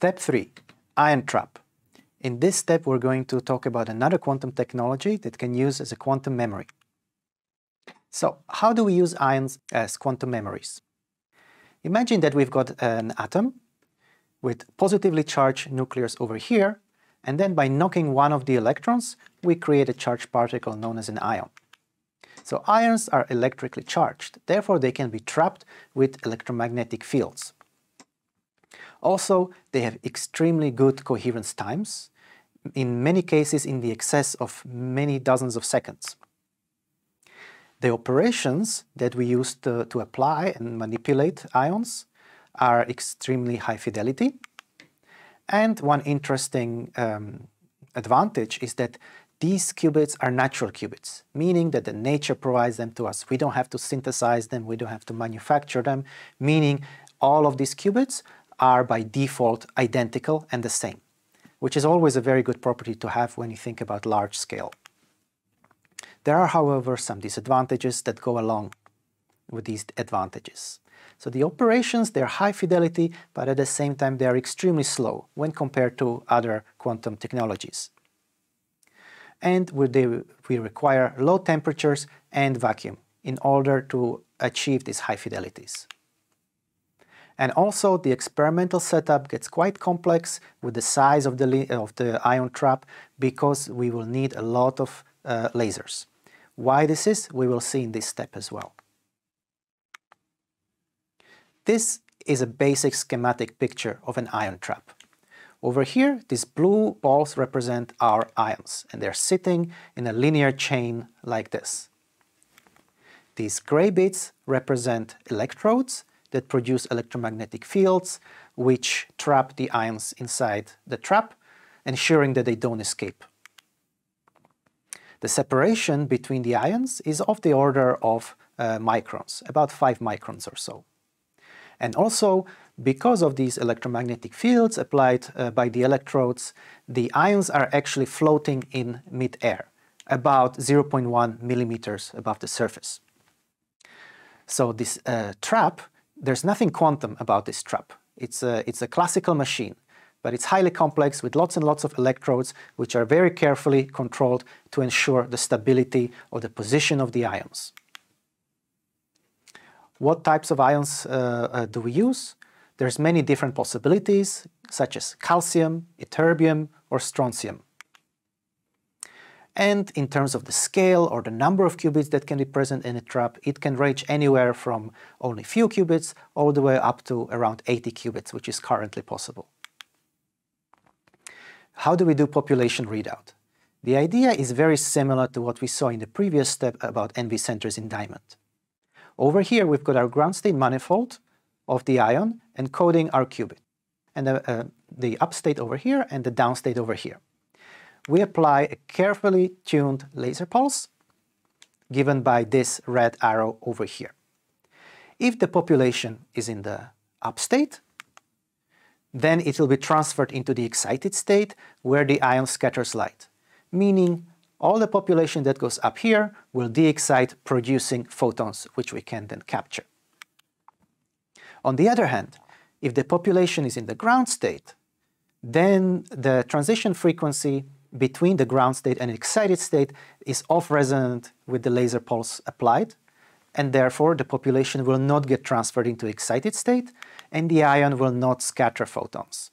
Step 3. Ion trap. In this step we're going to talk about another quantum technology that can use as a quantum memory. So how do we use ions as quantum memories? Imagine that we've got an atom with positively charged nucleus over here, and then by knocking one of the electrons, we create a charged particle known as an ion. So ions are electrically charged, therefore they can be trapped with electromagnetic fields. Also, they have extremely good coherence times, in many cases in the excess of many dozens of seconds. The operations that we use to, to apply and manipulate ions are extremely high fidelity. And one interesting um, advantage is that these qubits are natural qubits, meaning that the nature provides them to us. We don't have to synthesize them, we don't have to manufacture them, meaning all of these qubits are by default identical and the same, which is always a very good property to have when you think about large scale. There are, however, some disadvantages that go along with these advantages. So the operations, they're high fidelity, but at the same time they are extremely slow when compared to other quantum technologies. And we require low temperatures and vacuum in order to achieve these high fidelities. And also the experimental setup gets quite complex with the size of the, of the ion trap because we will need a lot of uh, lasers. Why this is, we will see in this step as well. This is a basic schematic picture of an ion trap. Over here, these blue balls represent our ions, and they're sitting in a linear chain like this. These gray bits represent electrodes, that produce electromagnetic fields which trap the ions inside the trap, ensuring that they don't escape. The separation between the ions is of the order of uh, microns, about 5 microns or so. And also, because of these electromagnetic fields applied uh, by the electrodes, the ions are actually floating in mid-air, about 0.1 millimeters above the surface. So this uh, trap there's nothing quantum about this trap. It's a, it's a classical machine, but it's highly complex with lots and lots of electrodes which are very carefully controlled to ensure the stability of the position of the ions. What types of ions uh, uh, do we use? There's many different possibilities, such as calcium, ytterbium, or strontium. And in terms of the scale or the number of qubits that can be present in a trap, it can range anywhere from only few qubits all the way up to around 80 qubits, which is currently possible. How do we do population readout? The idea is very similar to what we saw in the previous step about NV centers in diamond. Over here, we've got our ground state manifold of the ion encoding our qubit, and the, uh, the up state over here and the down state over here we apply a carefully tuned laser pulse given by this red arrow over here. If the population is in the up state, then it will be transferred into the excited state where the ion scatters light, meaning all the population that goes up here will de-excite producing photons which we can then capture. On the other hand, if the population is in the ground state, then the transition frequency between the ground state and excited state is off resonant with the laser pulse applied, and therefore the population will not get transferred into excited state, and the ion will not scatter photons.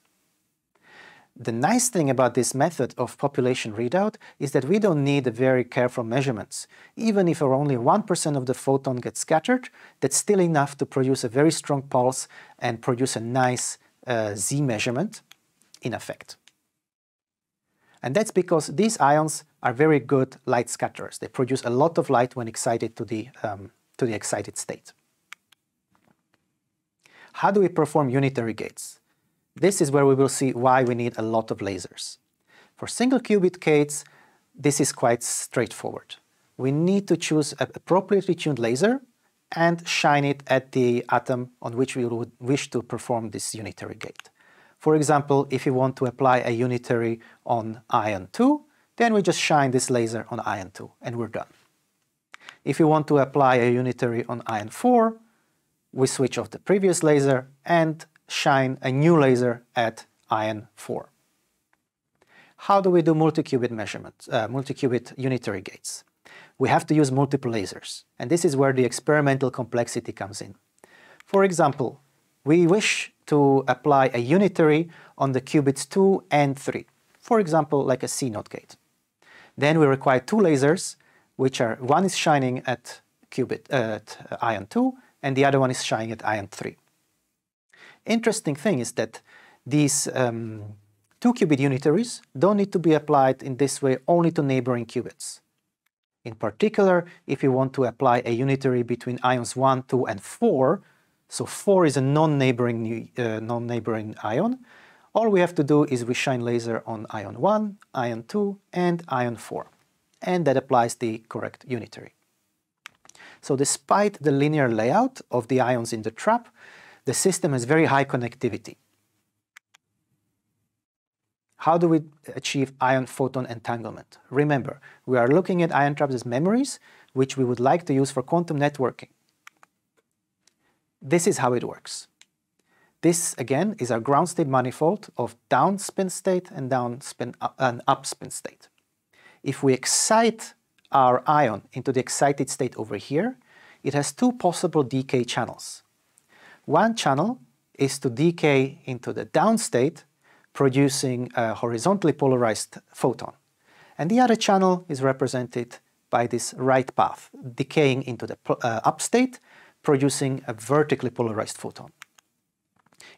The nice thing about this method of population readout is that we don't need very careful measurements. Even if only 1% of the photon gets scattered, that's still enough to produce a very strong pulse and produce a nice uh, Z measurement in effect. And that's because these ions are very good light scatterers. They produce a lot of light when excited to the, um, to the excited state. How do we perform unitary gates? This is where we will see why we need a lot of lasers. For single qubit gates, this is quite straightforward. We need to choose an appropriately tuned laser and shine it at the atom on which we would wish to perform this unitary gate. For example, if you want to apply a unitary on ion 2, then we just shine this laser on ion 2 and we're done. If you want to apply a unitary on ion 4, we switch off the previous laser and shine a new laser at ion 4. How do we do multi-qubit measurements, uh, multi-qubit unitary gates? We have to use multiple lasers, and this is where the experimental complexity comes in. For example, we wish to apply a unitary on the qubits 2 and 3, for example, like a CNOT gate. Then we require two lasers, which are, one is shining at qubit, uh, at ion 2, and the other one is shining at ion 3. Interesting thing is that these um, two qubit unitaries don't need to be applied in this way only to neighboring qubits. In particular, if you want to apply a unitary between ions 1, 2, and 4, so 4 is a non-neighboring uh, non-neighboring ion, all we have to do is we shine laser on ion 1, ion 2, and ion 4. And that applies the correct unitary. So despite the linear layout of the ions in the trap, the system has very high connectivity. How do we achieve ion-photon entanglement? Remember, we are looking at ion traps as memories, which we would like to use for quantum networking. This is how it works. This, again, is our ground state manifold of down spin state and down spin up, and up spin state. If we excite our ion into the excited state over here, it has two possible decay channels. One channel is to decay into the down state producing a horizontally polarized photon. And the other channel is represented by this right path, decaying into the uh, up state, producing a vertically polarized photon.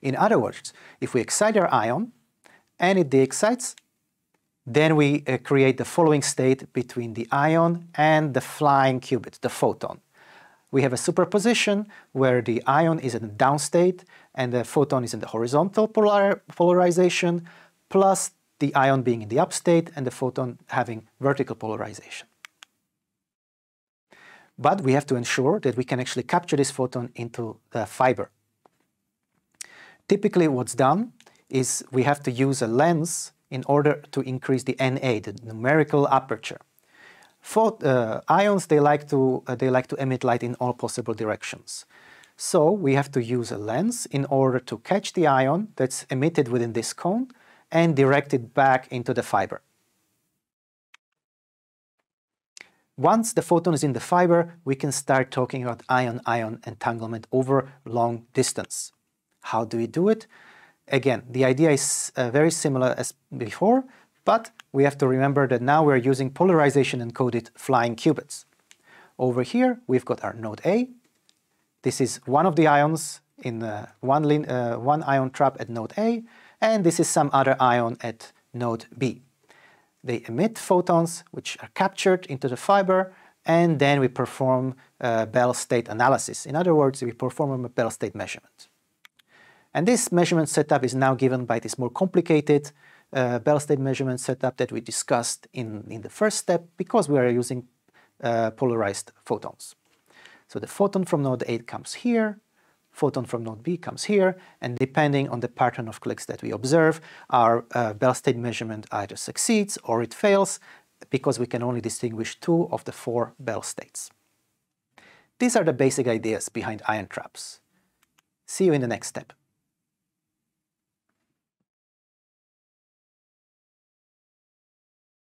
In other words, if we excite our ion and it de-excites, then we uh, create the following state between the ion and the flying qubit, the photon. We have a superposition where the ion is in the down state and the photon is in the horizontal polar polarization, plus the ion being in the up state and the photon having vertical polarization. But we have to ensure that we can actually capture this photon into the fiber. Typically what's done is we have to use a lens in order to increase the NA, the numerical aperture. For uh, ions, they like, to, uh, they like to emit light in all possible directions. So we have to use a lens in order to catch the ion that's emitted within this cone and direct it back into the fiber. Once the photon is in the fiber, we can start talking about ion-ion entanglement over long distance. How do we do it? Again, the idea is uh, very similar as before, but we have to remember that now we're using polarization encoded flying qubits. Over here, we've got our node A. This is one of the ions in uh, one, uh, one ion trap at node A, and this is some other ion at node B. They emit photons, which are captured into the fiber, and then we perform a Bell state analysis. In other words, we perform a Bell state measurement. And this measurement setup is now given by this more complicated uh, Bell state measurement setup that we discussed in, in the first step because we are using uh, polarized photons. So the photon from node A comes here, photon from node B comes here, and depending on the pattern of clicks that we observe, our uh, Bell state measurement either succeeds or it fails because we can only distinguish two of the four Bell states. These are the basic ideas behind ion traps. See you in the next step.